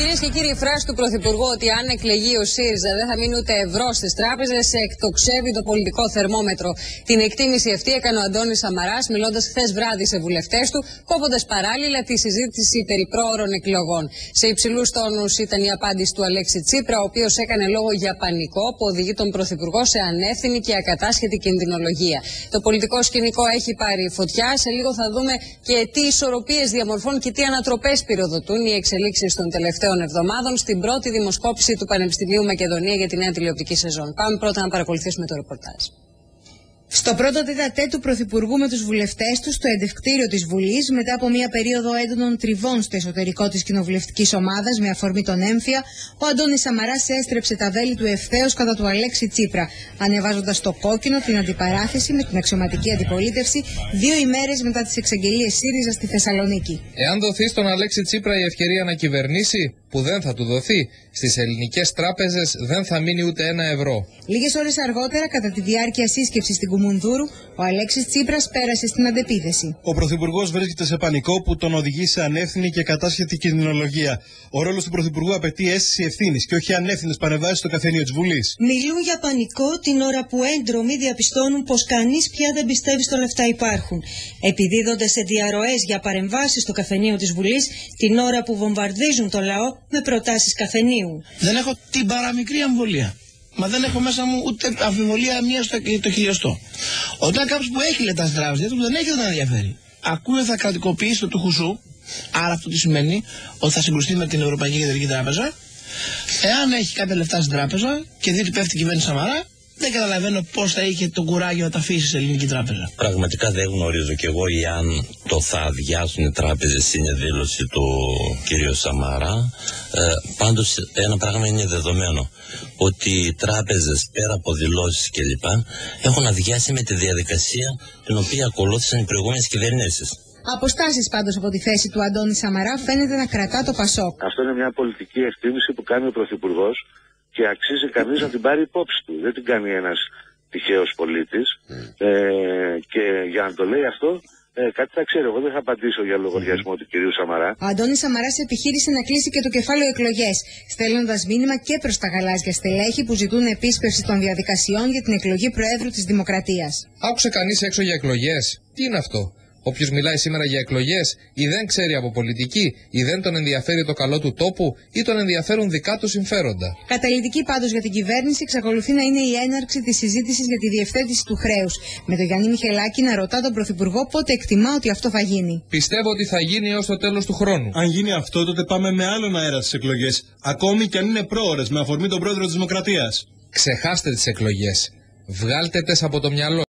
Κυρίες και κύριοι, η φράση του Πρωθυπουργού ότι αν εκλεγεί ο ΣΥΡΙΖΑ δεν θα μείνει ούτε ευρώ στις τράπεζες εκτοξεύει το πολιτικό θερμόμετρο. Την εκτίμηση αυτή έκανε ο Αντώνης Σαμαράς, μιλώντας χθες βράδυ σε βουλευτές του, κόβοντα παράλληλα τη συζήτηση περί πρόωρων εκλογών. Σε υψηλούς τόνους ήταν η απάντηση του Αλέξη Τσίπρα, ο οποίος έκανε λόγο για πανικό που οδηγεί τον Πρωθυπουργό σε ανεύθυνη και ακατάσχετη κινδυνολογία. Το πολιτικό σκηνικό έχει πάρει φωτιά. Σε λίγο θα δούμε και τι ισορροπίες διαμορφώνουν και τι ανατροπές πυροδοτούν οι εξελίξεις των τελευταίων εβδομάδων στην πρώτη δημοσκόπηση του Πανεπιστημίου Μακεδονία για τη νέα τηλεοπτική σεζόν. Πάμε πρώτα να παρακολουθήσουμε το ρεπορτάζ. Στο πρώτο τετατέ του Πρωθυπουργού με τους βουλευτές τους στο εντευκτήριο της Βουλής, μετά από μια περίοδο έντονων τριβών στο εσωτερικό της κοινοβουλευτικής ομάδας με αφορμή τον έμφυα, ο Αντώνης Σαμαράς έστρεψε τα βέλη του ευθέως κατά του Αλέξη Τσίπρα, ανεβάζοντας το κόκκινο την αντιπαράθεση με την αξιωματική αντιπολίτευση δύο ημέρες μετά τις εξαγγελίες ΣΥΡΙΖΑ στη Θεσσαλονίκη. Εάν δοθεί στον Αλέξη Τσίπρα η ευκαιρία να κυβερνήσει, που δεν θα του δοθεί, στις ελληνικές τράπεζες δεν θα μείνει ούτε ένα ευρώ. Λίγες ώρες αργότερα, κατά τη διάρκεια σύσκεψης στην Κουμουνδούρου, ο Αλέξης Τσίπρας πέρασε στην αντεπίδεση. Ο Πρωθυπουργός βρίσκεται σε πανικό που τον οδηγεί σε ανεύθυνη και κατάσχετη κινδυνολογία. Ο ρόλος του Πρωθυπουργού απαιτεί αίσθηση ευθύνης και όχι ανεύθυνες παρεμβάσεις στο καφενείο της Βουλής. Μιλούν για πανικό την ώρα που έντρομοι διαπιστώνουν πως κανείς πια δεν πιστεύει στο λεφτά υπάρχουν. Επιδίδονται σε διαρροές για παρεμβάσεις στο καφενείο της Βουλής την ώρα που βομβαρδίζουν το λαό με προτάσεις καφενείου. Δεν έχω την παραμικρή αμβολία. Μα δεν έχω μέσα μου ούτε αμφιβολία μία στο το χιλιοστό. Όταν κάποιος που έχει λεπτά στην τράπεζα, δεν έχει δεν ενδιαφέρει. Ακούει θα κρατικοποιήσει το του χουσού. Άρα αυτό τι σημαίνει, ότι θα συγκρουστεί με την Ευρωπαϊκή Κεντρική Τράπεζα. Εάν έχει κάποια λεφτά στην τράπεζα και δει ότι πέφτει η κυβέρνηση Σαμαρά, δεν καταλαβαίνω πώς θα είχε τον κουράγιο να τα αφήσει σε ελληνική τράπεζα. Πραγματικά δεν γνωρίζω κι εγώ αν το θα αδειάσουν οι τράπεζες είναι δήλωση του κ. Σαμαρά. Ε, Πάντως ένα πράγμα είναι δεδομένο. Ότι οι τράπεζες πέρα από δηλώσεις κλπ. έχουν αδειάσει με τη διαδικασία την οποία ακολούθησαν οι προηγούμενες κυβερνήσεις. Αποστάσεις πάντως από τη θέση του Αντώνη Σαμαρά φαίνεται να κρατά το Πασόκ. Αυτό είναι μια πολιτική εκτίμηση που κάνει ο Πρωθυπουργός και αξίζει κανείς να την πάρει υπόψη του. Δεν την κάνει ένας τυχαίος πολίτης ε, και για να το λέει αυτό ε, κάτι θα ξέρω. Εγώ δεν θα απαντήσω για λογαριασμό του κυρίου Σαμαρά. Ο Αντώνη Σαμαράς επιχείρησε να κλείσει και το κεφάλαιο εκλογές, στέλνοντας μήνυμα και προς τα γαλάζια στελέχη που ζητούν επίσπευση των διαδικασιών για την εκλογή Προέδρου της Δημοκρατίας. Άκουσε κανείς έξω για εκλογές; Τι είναι αυτό; Όποιος μιλάει σήμερα για εκλογές ή δεν ξέρει από πολιτική ή δεν τον ενδιαφέρει το καλό του τόπου ή τον ενδιαφέρουν δικά του συμφέροντα. Καταλητική πάντως για την κυβέρνηση εξακολουθεί να είναι η έναρξη της συζήτησης για τη διευθέτηση του χρέους. Με τον Γιάννη Μιχελάκη να ρωτά τον Πρωθυπουργό πότε εκτιμά ότι αυτό θα γίνει. Πιστεύω ότι θα γίνει έως το τέλος του χρόνου. Αν γίνει αυτό, τότε πάμε με άλλον αέρα στις εκλογές. Ακόμη και αν είναι πρόορε, με αφορμή τον πρόεδρο της Δημοκρατίας. Ξεχάστε τις εκλογές. Βγάλτε τες από το μυαλό.